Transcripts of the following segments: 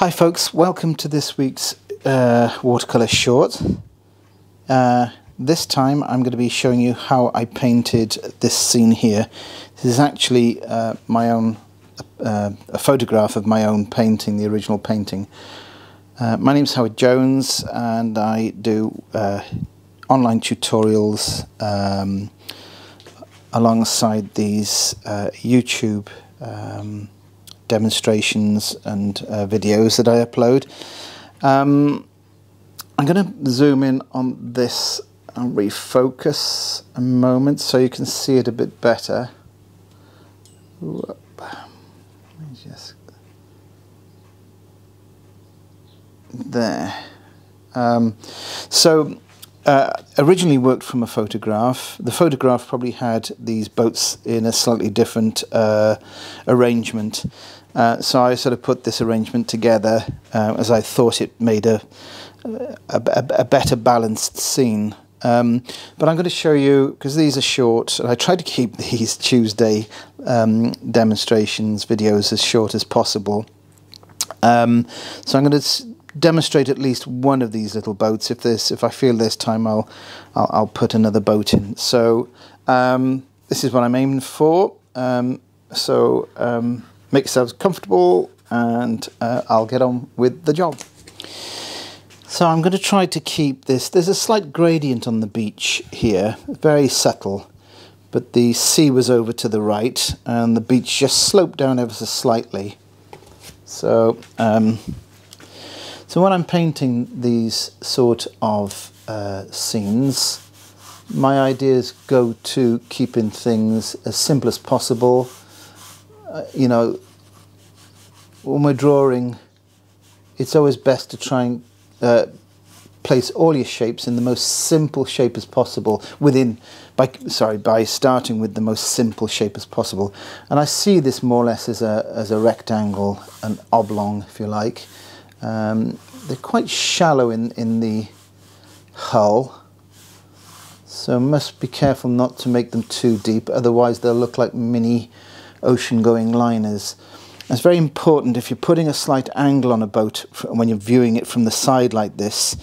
Hi folks, welcome to this week's uh, watercolour short. Uh, this time I'm going to be showing you how I painted this scene here. This is actually uh, my own, uh, a photograph of my own painting, the original painting. Uh, my name's Howard Jones and I do uh, online tutorials um, alongside these YouTube um, demonstrations and uh, videos that I upload. Um, I'm going to zoom in on this and refocus a moment so you can see it a bit better. There. Um, so uh, originally worked from a photograph. The photograph probably had these boats in a slightly different uh, arrangement. Uh, so I sort of put this arrangement together uh, as I thought it made a, a, a, a better balanced scene. Um, but I'm going to show you, because these are short, and I try to keep these Tuesday um, demonstrations videos as short as possible. Um, so I'm going to demonstrate at least one of these little boats. If this, if I feel this time, I'll, I'll, I'll put another boat in. So um, this is what I'm aiming for. Um, so um, make yourselves comfortable and uh, I'll get on with the job. So I'm going to try to keep this, there's a slight gradient on the beach here, very subtle, but the sea was over to the right and the beach just sloped down ever so slightly. So, um, so when I'm painting these sort of uh, scenes, my ideas go to keeping things as simple as possible, uh, you know, when we're drawing, it's always best to try and uh, place all your shapes in the most simple shape as possible within by sorry by starting with the most simple shape as possible and I see this more or less as a as a rectangle an oblong if you like um, they're quite shallow in in the hull so must be careful not to make them too deep otherwise they'll look like mini ocean going liners. It's very important if you're putting a slight angle on a boat when you're viewing it from the side like this,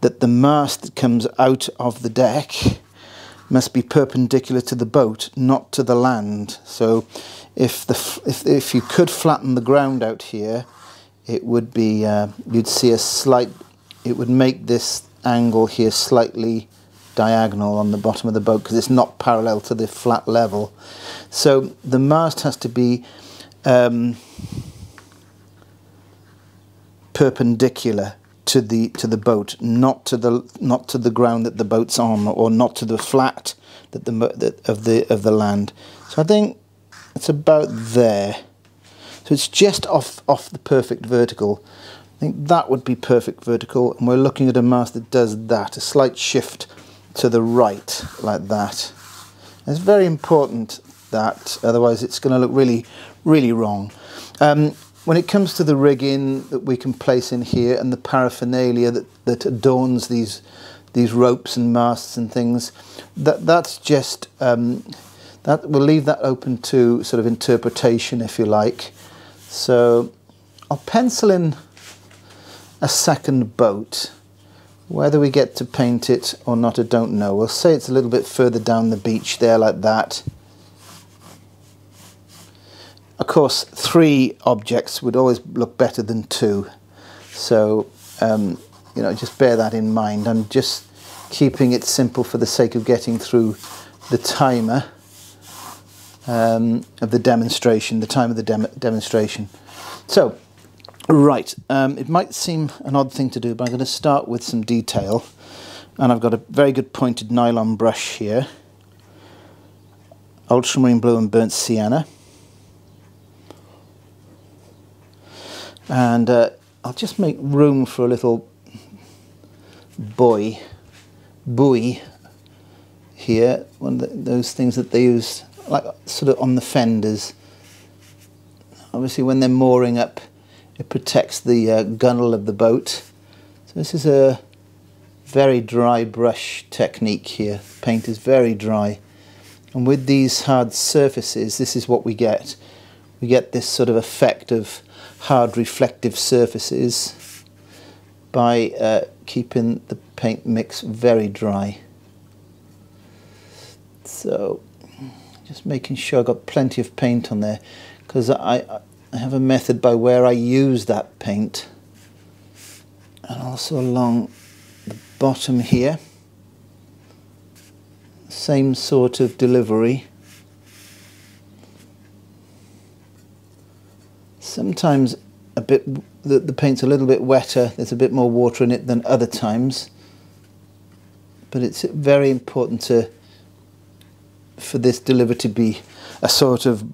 that the mast that comes out of the deck must be perpendicular to the boat, not to the land. So if the if, if you could flatten the ground out here, it would be uh, you'd see a slight it would make this angle here slightly diagonal on the bottom of the boat because it's not parallel to the flat level. So the mast has to be um, perpendicular to the to the boat, not to the not to the ground that the boat's on, or not to the flat that the that of the of the land. So I think it's about there. So it's just off off the perfect vertical. I think that would be perfect vertical, and we're looking at a mast that does that, a slight shift to the right like that. It's very important that, otherwise it's going to look really, really wrong. Um, when it comes to the rigging that we can place in here and the paraphernalia that, that adorns these these ropes and masts and things, that that's just um, that we'll leave that open to sort of interpretation if you like. So I'll pencil in a second boat. Whether we get to paint it or not, I don't know. We'll say it's a little bit further down the beach there like that. Of course, three objects would always look better than two. So, um, you know, just bear that in mind. I'm just keeping it simple for the sake of getting through the timer um, of the demonstration, the time of the dem demonstration. So, Right, um, it might seem an odd thing to do, but I'm going to start with some detail. And I've got a very good pointed nylon brush here. Ultramarine blue and burnt sienna. And uh, I'll just make room for a little buoy, buoy here, one of those things that they use like sort of on the fenders. Obviously when they're mooring up it protects the uh, gunnel of the boat. So this is a very dry brush technique here. Paint is very dry. And with these hard surfaces, this is what we get. We get this sort of effect of hard reflective surfaces by uh, keeping the paint mix very dry. So just making sure I've got plenty of paint on there because I, I have a method by where I use that paint and also along the bottom here same sort of delivery sometimes a bit the, the paint's a little bit wetter there's a bit more water in it than other times but it's very important to for this delivery to be a sort of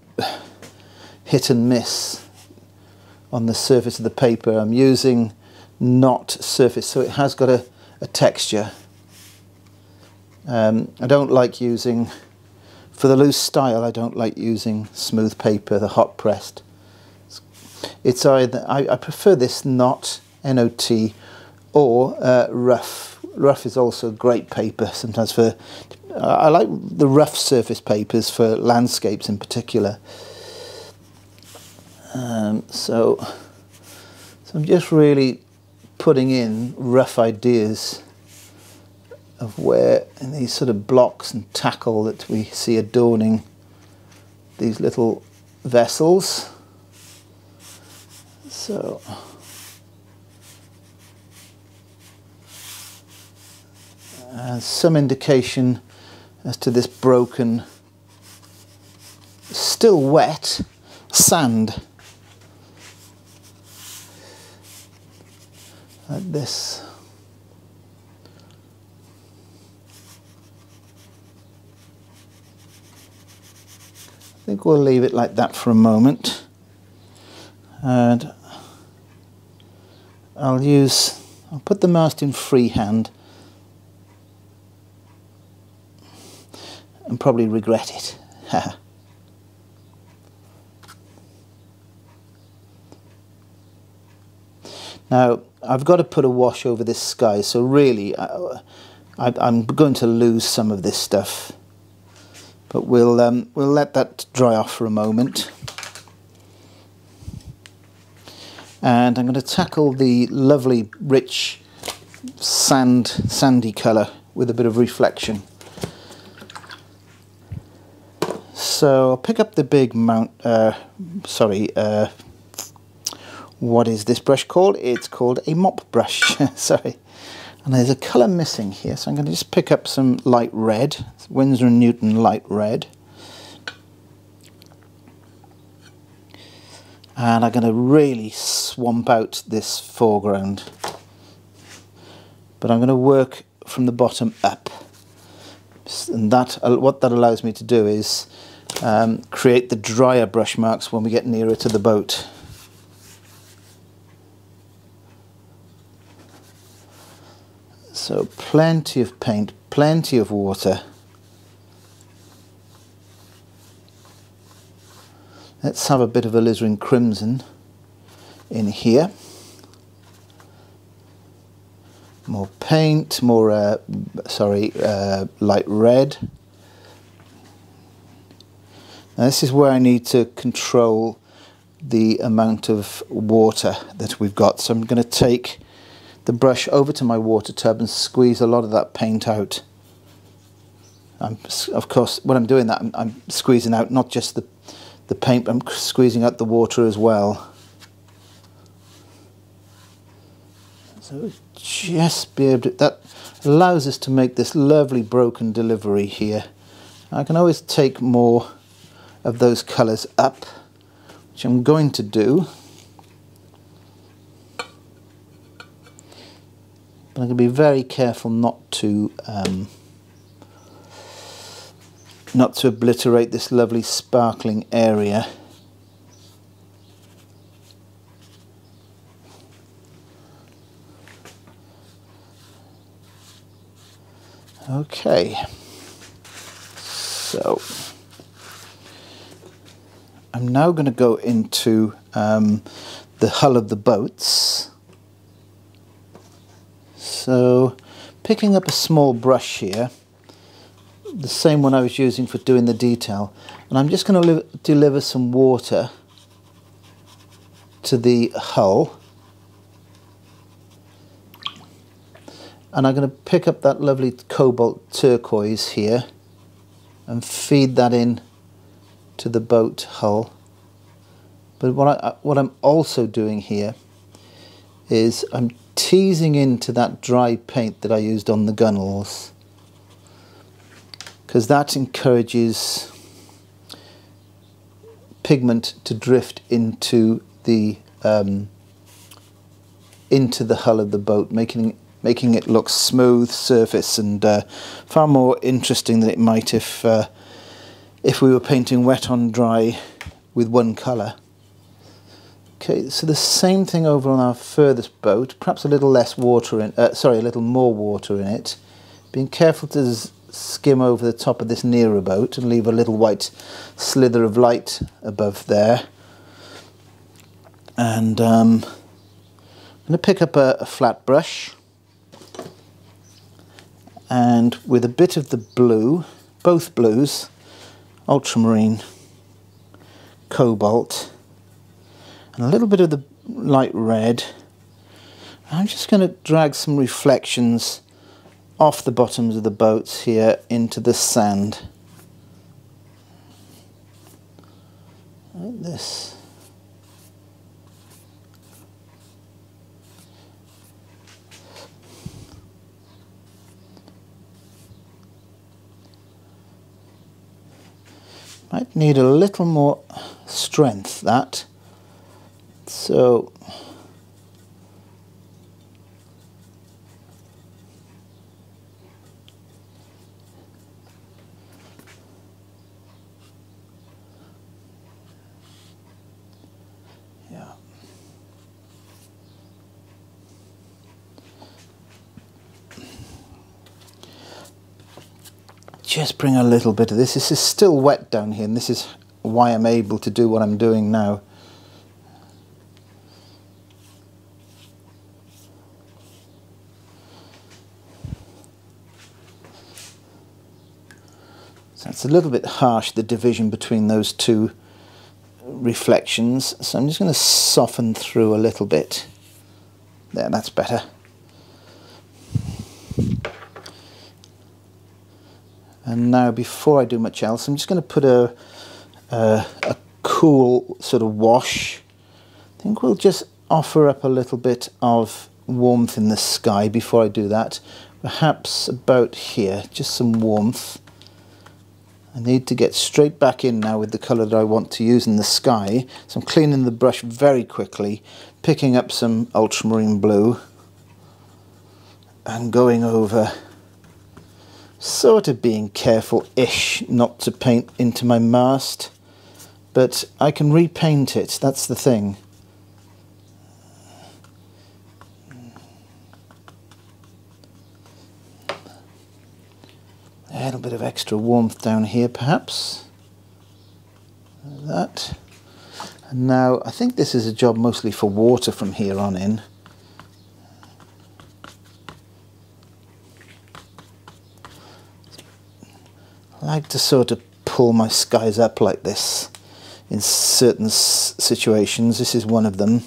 hit and miss on the surface of the paper. I'm using not surface, so it has got a, a texture. Um, I don't like using, for the loose style, I don't like using smooth paper, the hot pressed. It's either, I, I prefer this not, N-O-T, or uh, rough. Rough is also great paper, sometimes for I like the rough surface papers for landscapes in particular. Um, so, so I'm just really putting in rough ideas of where these sort of blocks and tackle that we see adorning these little vessels. So uh, some indication as to this broken, still wet sand. Like this. I think we'll leave it like that for a moment. And I'll use, I'll put the mast in freehand and probably regret it. now, I've got to put a wash over this sky, so really I, am going to lose some of this stuff. But we'll, um, we'll let that dry off for a moment. And I'm going to tackle the lovely, rich, sand, sandy colour with a bit of reflection. So I'll pick up the big mount, uh, sorry, uh, what is this brush called? It's called a mop brush, sorry. And there's a colour missing here, so I'm going to just pick up some light red, Winsor & Newton light red. And I'm going to really swamp out this foreground. But I'm going to work from the bottom up. And that, what that allows me to do is um, create the drier brush marks when we get nearer to the boat. So plenty of paint, plenty of water. Let's have a bit of alizarin crimson in here. More paint, more, uh, sorry, uh, light red. Now this is where I need to control the amount of water that we've got. So I'm going to take the brush over to my water tub and squeeze a lot of that paint out. I'm, of course, when I'm doing that, I'm, I'm squeezing out not just the, the paint, I'm squeezing out the water as well. So just be able to, that allows us to make this lovely broken delivery here. I can always take more of those colours up, which I'm going to do. But I'm going to be very careful not to um, not to obliterate this lovely sparkling area. Okay, so I'm now going to go into um, the hull of the boats. So picking up a small brush here, the same one I was using for doing the detail, and I'm just going to deliver some water to the hull. And I'm going to pick up that lovely cobalt turquoise here and feed that in to the boat hull. But what, I, what I'm also doing here is I'm teasing into that dry paint that I used on the gunnels because that encourages pigment to drift into the um, into the hull of the boat, making making it look smooth surface and uh, far more interesting than it might if uh, if we were painting wet on dry with one colour. Okay, so the same thing over on our furthest boat, perhaps a little less water in, uh, sorry, a little more water in it. Being careful to skim over the top of this nearer boat and leave a little white slither of light above there. And um, I'm going to pick up a, a flat brush and with a bit of the blue, both blues, ultramarine, cobalt, and a little bit of the light red. I'm just going to drag some reflections off the bottoms of the boats here into the sand. Like this. Might need a little more strength that. So Just bring a little bit of this. This is still wet down here and this is why I'm able to do what I'm doing now. So it's a little bit harsh, the division between those two reflections. So I'm just going to soften through a little bit. There, that's better. And now before I do much else, I'm just going to put a, a, a cool sort of wash. I think we'll just offer up a little bit of warmth in the sky before I do that. Perhaps about here, just some warmth. I need to get straight back in now with the colour that I want to use in the sky. So I'm cleaning the brush very quickly, picking up some ultramarine blue and going over, sort of being careful-ish not to paint into my mast, but I can repaint it, that's the thing. A little bit of extra warmth down here perhaps. Like that. And now I think this is a job mostly for water from here on in. I like to sort of pull my skies up like this in certain situations. This is one of them.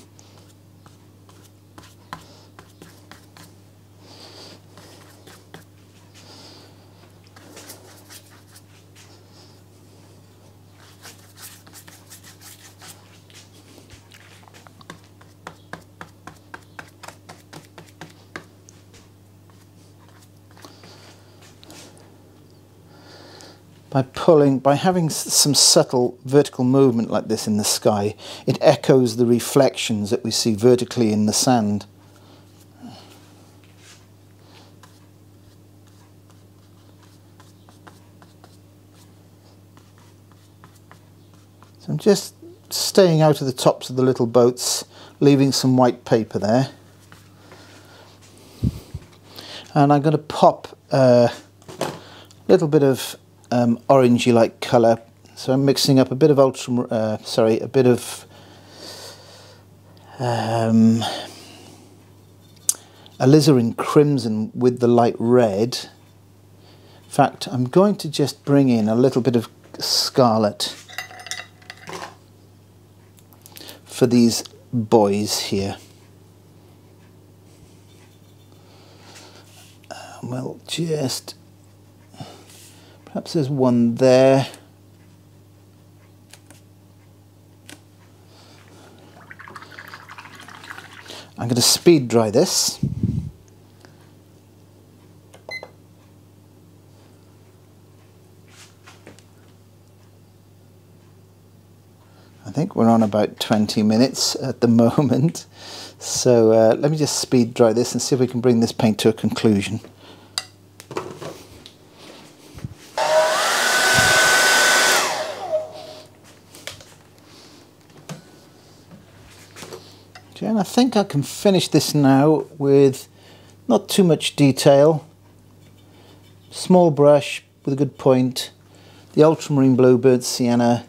By pulling, by having some subtle vertical movement like this in the sky, it echoes the reflections that we see vertically in the sand. So I'm just staying out of the tops of the little boats, leaving some white paper there. And I'm going to pop a little bit of um, orangey like colour. So I'm mixing up a bit of ultra, uh, sorry, a bit of um, alizarin crimson with the light red. In fact, I'm going to just bring in a little bit of scarlet for these buoys here. Uh, we'll just, perhaps there's one there. I'm going to speed dry this. I think we're on about 20 minutes at the moment. So uh, let me just speed dry this and see if we can bring this paint to a conclusion. Think I can finish this now with not too much detail. Small brush with a good point. The ultramarine blue burnt sienna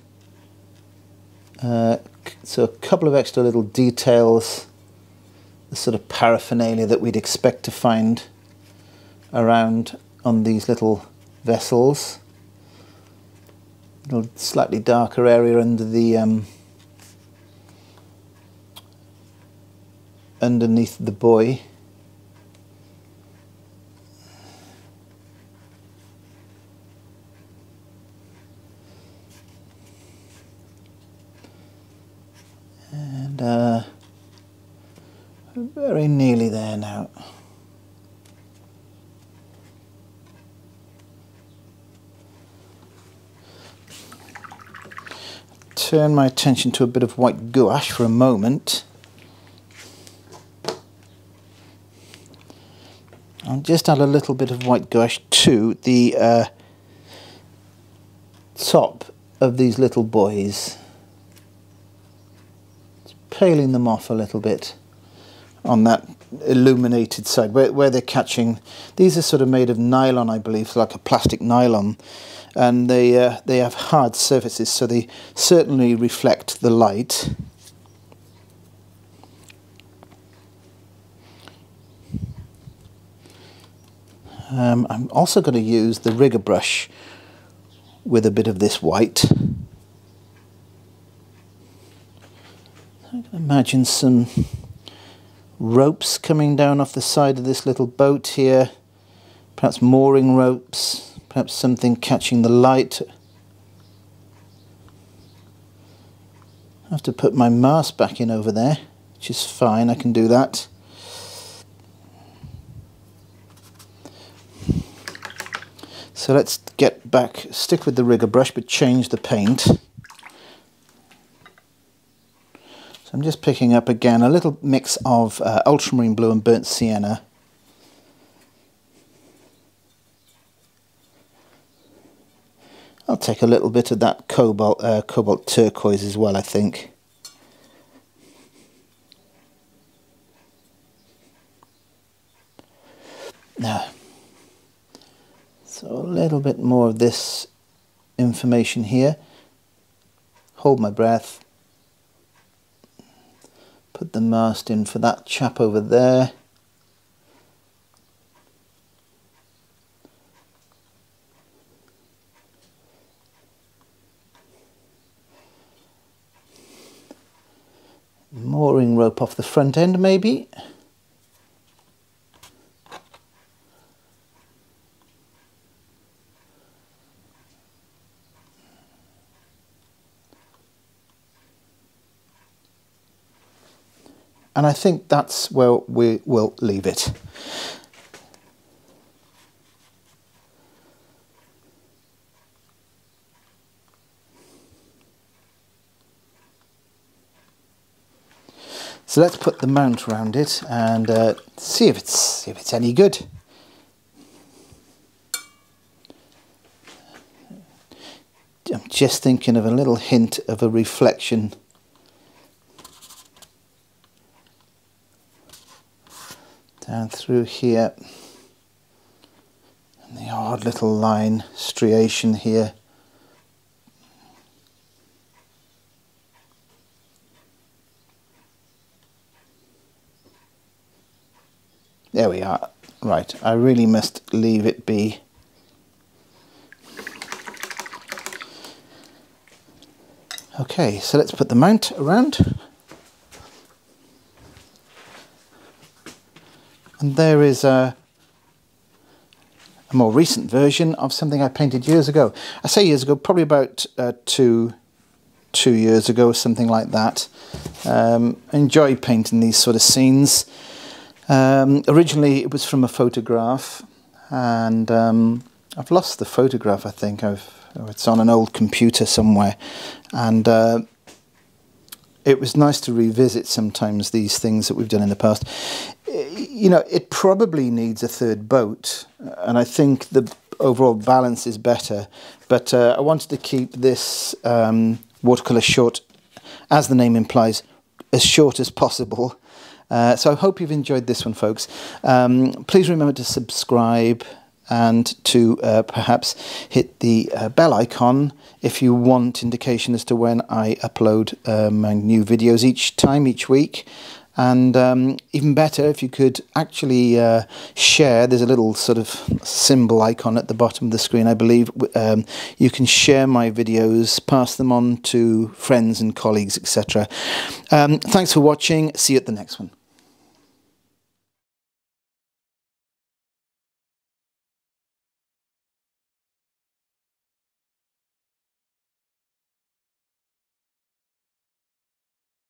uh, so a couple of extra little details, the sort of paraphernalia that we'd expect to find around on these little vessels. A little slightly darker area under the um, underneath the buoy. And uh, very nearly there now. Turn my attention to a bit of white gouache for a moment. I'll just add a little bit of white gouache to the uh, top of these little boys. buoys paling them off a little bit on that illuminated side where, where they're catching. These are sort of made of nylon I believe so like a plastic nylon. And they uh, they have hard surfaces so they certainly reflect the light um, I'm also going to use the rigger brush with a bit of this white I can imagine some ropes coming down off the side of this little boat here. Perhaps mooring ropes, perhaps something catching the light. I have to put my mast back in over there, which is fine, I can do that. So let's get back, stick with the rigger brush but change the paint. So I'm just picking up again a little mix of uh, ultramarine blue and burnt sienna. I'll take a little bit of that cobalt, uh, cobalt turquoise as well, I think. Now, so a little bit more of this information here. Hold my breath. Put the mast in for that chap over there. Mooring rope off the front end maybe And I think that's where we will leave it. So let's put the mount around it and uh, see if it's see if it's any good. I'm just thinking of a little hint of a reflection down through here and the odd little line striation here. There we are. Right. I really must leave it be. Okay so let's put the mount around And there is a, a more recent version of something I painted years ago. I say years ago, probably about uh, two, two years ago, or something like that. Um, enjoy painting these sort of scenes. Um, originally, it was from a photograph, and um, I've lost the photograph. I think I've it's on an old computer somewhere, and uh, it was nice to revisit sometimes these things that we've done in the past. You know, it probably needs a third boat, and I think the overall balance is better. But uh, I wanted to keep this um, watercolour short, as the name implies, as short as possible. Uh, so I hope you've enjoyed this one, folks. Um, please remember to subscribe and to uh, perhaps hit the uh, bell icon if you want indication as to when I upload uh, my new videos each time, each week. And um, even better, if you could actually uh, share, there's a little sort of symbol icon at the bottom of the screen, I believe. Um, you can share my videos, pass them on to friends and colleagues, etc. Um, thanks for watching. See you at the next one.